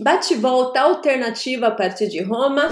Bate-volta alternativa a partir de Roma.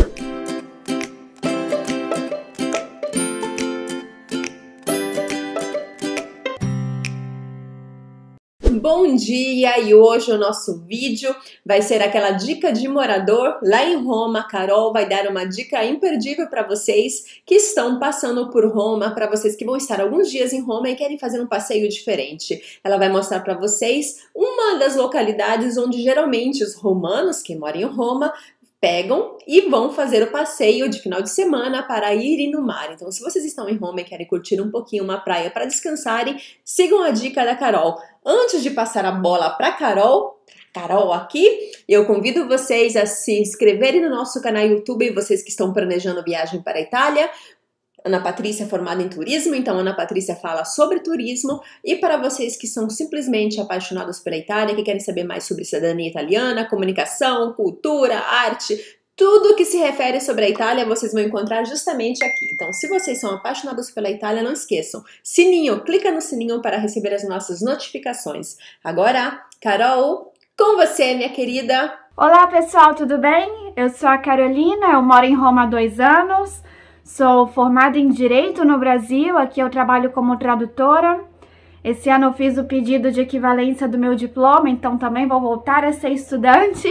Bom dia! E hoje o nosso vídeo vai ser aquela dica de morador lá em Roma. Carol vai dar uma dica imperdível para vocês que estão passando por Roma, para vocês que vão estar alguns dias em Roma e querem fazer um passeio diferente. Ela vai mostrar para vocês uma das localidades onde geralmente os romanos que moram em Roma pegam e vão fazer o passeio de final de semana para irem no mar. Então, se vocês estão em Roma e querem curtir um pouquinho uma praia para descansarem, sigam a dica da Carol. Antes de passar a bola para Carol, Carol aqui, eu convido vocês a se inscreverem no nosso canal YouTube, vocês que estão planejando viagem para a Itália, Ana Patrícia é formada em turismo, então Ana Patrícia fala sobre turismo. E para vocês que são simplesmente apaixonados pela Itália, que querem saber mais sobre cidadania italiana, comunicação, cultura, arte, tudo que se refere sobre a Itália vocês vão encontrar justamente aqui. Então, se vocês são apaixonados pela Itália, não esqueçam. Sininho, clica no sininho para receber as nossas notificações. Agora, Carol, com você, minha querida. Olá, pessoal, tudo bem? Eu sou a Carolina, eu moro em Roma há dois anos. Sou formada em Direito no Brasil, aqui eu trabalho como tradutora. Esse ano eu fiz o pedido de equivalência do meu diploma, então também vou voltar a ser estudante.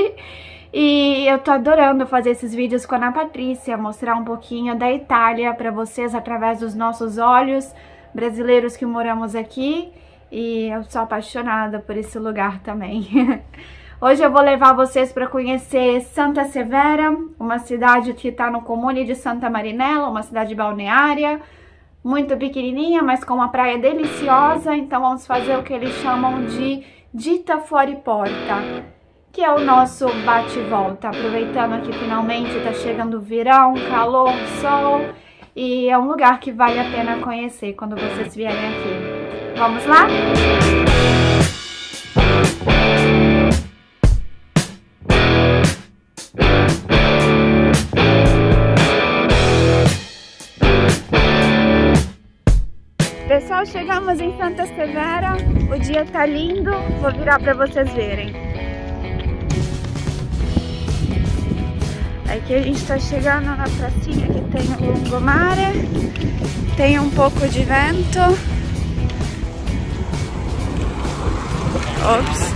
E eu tô adorando fazer esses vídeos com a Ana Patrícia, mostrar um pouquinho da Itália para vocês através dos nossos olhos, brasileiros que moramos aqui. E eu sou apaixonada por esse lugar também. Hoje eu vou levar vocês para conhecer Santa Severa, uma cidade que está no comune de Santa Marinella, uma cidade balneária, muito pequenininha, mas com uma praia deliciosa. Então vamos fazer o que eles chamam de dita fora e porta, que é o nosso bate-volta. Aproveitando que finalmente está chegando o verão, calor, sol, e é um lugar que vale a pena conhecer quando vocês vierem aqui. Vamos lá? Pessoal, chegamos em Santa Severa, o dia tá lindo, vou virar para vocês verem. Aqui a gente tá chegando na pracinha que tem o lungomare, tem um pouco de vento. Ops!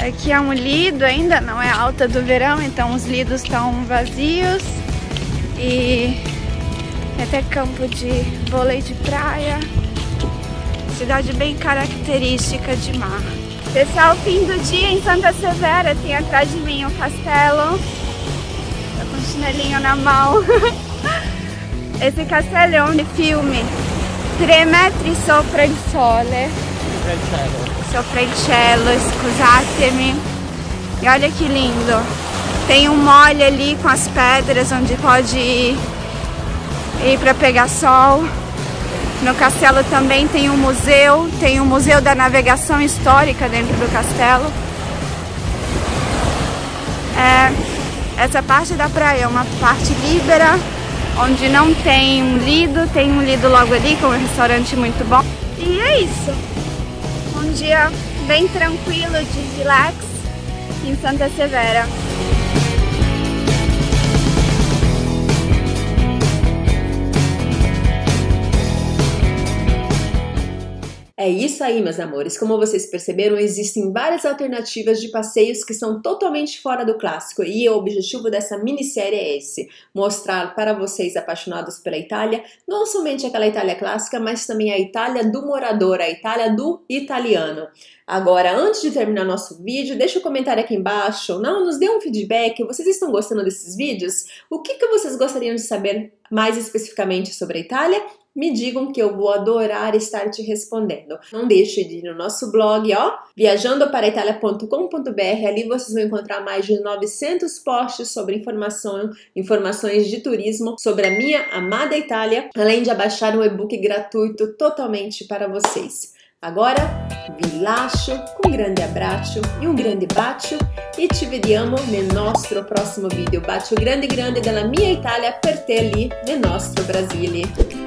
Aqui é um lido, ainda não é alta do verão, então os lidos estão vazios. E até campo de vôlei de praia. Cidade bem característica de mar. Pessoal, fim do dia em Santa Severa, tem atrás de mim o castelo. Tô com o chinelinho na mão. Esse castelo é um filme 3 metri sopra il sole. Sopra il cielo. Sopra il cielo, scusatemi. E olha que lindo. Tem um mole ali com as pedras onde pode ir ir para pegar sol. No castelo também tem um museu, tem um museu da navegação histórica dentro do castelo. É, essa parte da praia é uma parte libera, onde não tem um lido, tem um lido logo ali com um restaurante muito bom. E é isso. Um dia bem tranquilo de relax em Santa Severa. É isso aí, meus amores. Como vocês perceberam, existem várias alternativas de passeios que são totalmente fora do clássico e o objetivo dessa minissérie é esse: mostrar para vocês apaixonados pela Itália, não somente aquela Itália clássica, mas também a Itália do morador, a Itália do italiano. Agora, antes de terminar nosso vídeo, deixa um comentário aqui embaixo, não, nos dê um feedback, vocês estão gostando desses vídeos? O que, que vocês gostariam de saber mais especificamente sobre a Itália? Me digam que eu vou adorar estar te respondendo. Não deixe de ir no nosso blog, ó, viajandoparaitalia.com.br. Ali vocês vão encontrar mais de 900 posts sobre informação, informações de turismo sobre a minha amada Itália, além de abaixar um e-book gratuito totalmente para vocês. Agora vi lascio, um grande abraço e um grande bacio e ci vediamo nel nostro prossimo video. Bacio grande grande della mia Italia per te lì nel nostro Brasile.